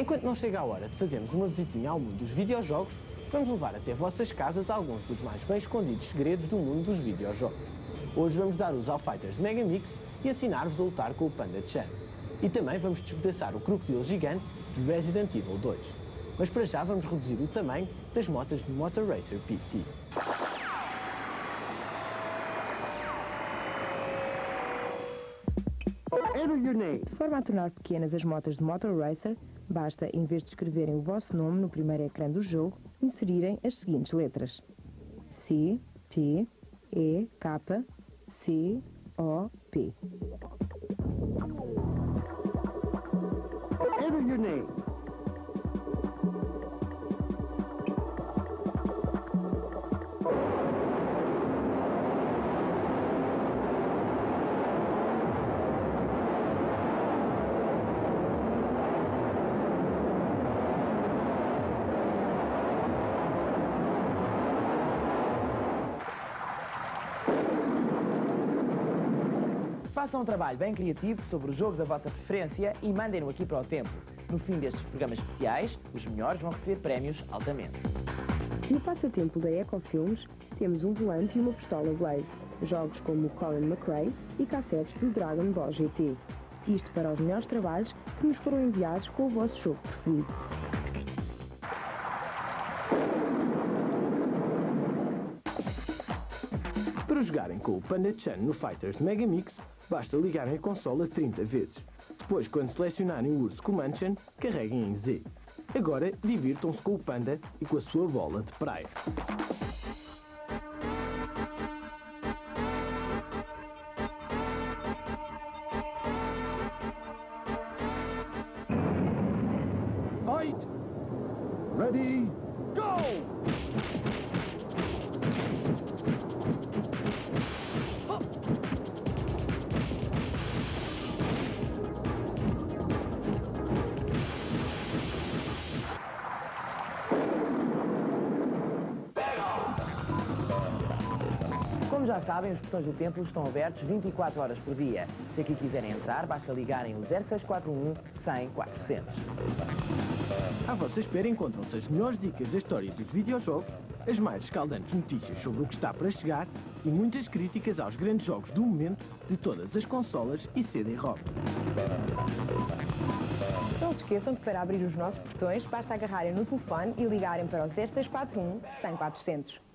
Enquanto não chega a hora de fazermos uma visitinha ao mundo dos videojogos, vamos levar até vossas casas alguns dos mais bem escondidos segredos do mundo dos videojogos. Hoje vamos dar os ao Fighters Mega Mix e ensinar-vos a lutar com o Panda Chan. E também vamos despedaçar o crocodilo gigante de Resident Evil 2. Mas para já vamos reduzir o tamanho das motas do Motor Racer PC. De forma a tornar pequenas as motas de Motor Racer, basta, em vez de escreverem o vosso nome no primeiro ecrã do jogo, inserirem as seguintes letras. C, T, E, K, C, O, P. Enter your name. Façam um trabalho bem criativo sobre o jogo da vossa preferência e mandem-no aqui para o tempo. No fim destes programas especiais, os melhores vão receber prémios altamente. No passatempo da Ecofilmes, temos um volante e uma pistola Blaze, jogos como Colin McRae e cassetes do Dragon Ball GT. Isto para os melhores trabalhos que nos foram enviados com o vosso jogo preferido. Para jogarem com o Panda Chan no Fighters Mega Mix, basta ligarem a consola 30 vezes. Depois, quando selecionarem o urso Comanchen, carreguem em Z. Agora, divirtam-se com o Panda e com a sua bola de praia. Fight. Ready, já sabem, os portões do templo estão abertos 24 horas por dia. Se aqui quiserem entrar, basta ligarem o 0641 100 400. À vossa espera encontram-se as melhores dicas da história dos videojogos, as mais escaldantes notícias sobre o que está para chegar e muitas críticas aos grandes jogos do momento de todas as consolas e CD-ROM. Não se esqueçam que para abrir os nossos portões basta agarrarem no telefone e ligarem para o 0641 100 400.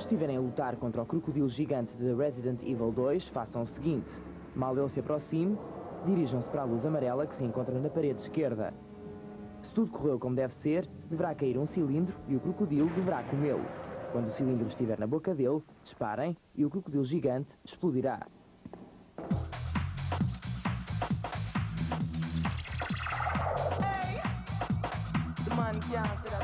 Quando estiverem a lutar contra o crocodilo gigante de Resident Evil 2, façam o seguinte. Mal ele se aproxime, dirijam-se para a luz amarela que se encontra na parede esquerda. Se tudo correu como deve ser, deverá cair um cilindro e o crocodilo deverá comê-lo. Quando o cilindro estiver na boca dele, disparem e o crocodilo gigante explodirá. Fica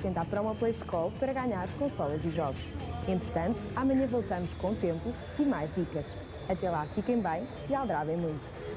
atento à Promo Play Call para ganhar consolas e jogos. Entretanto, amanhã voltamos com tempo e mais dicas. Até lá, fiquem bem e aldrabem muito.